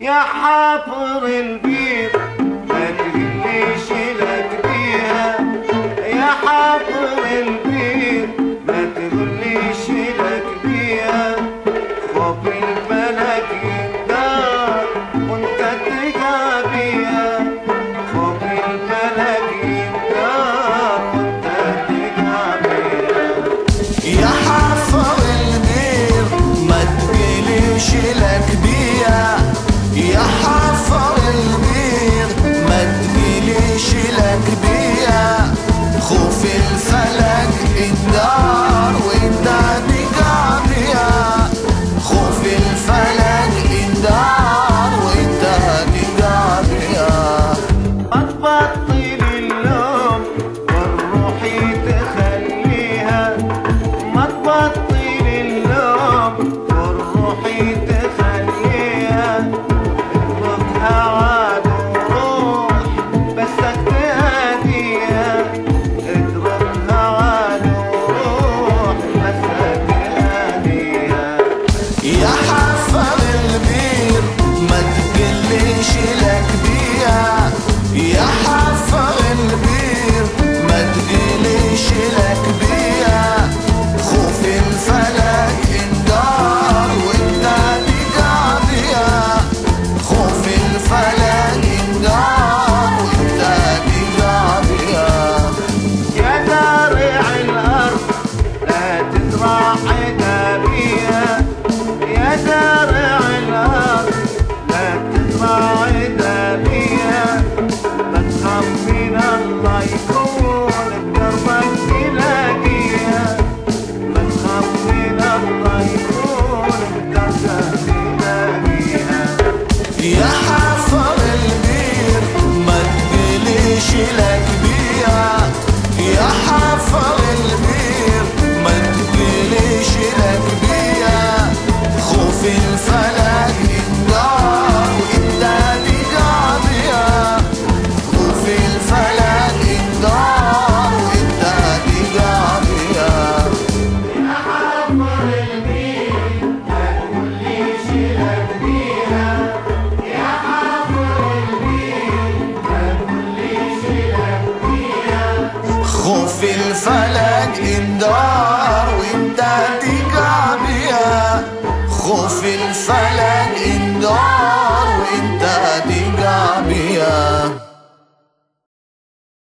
يا حافظ البيت. خوف الفلك الدار